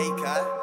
Hey, Kai.